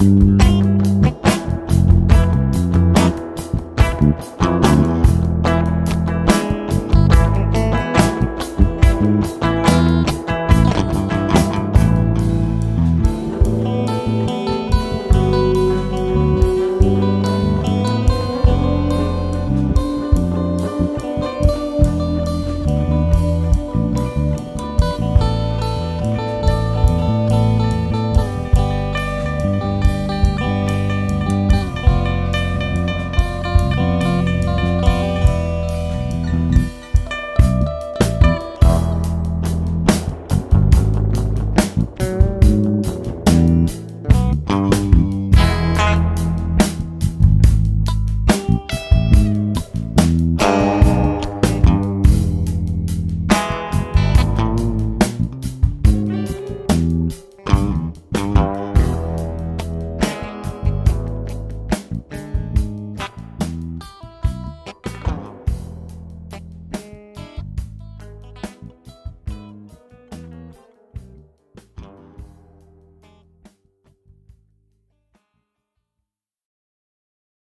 you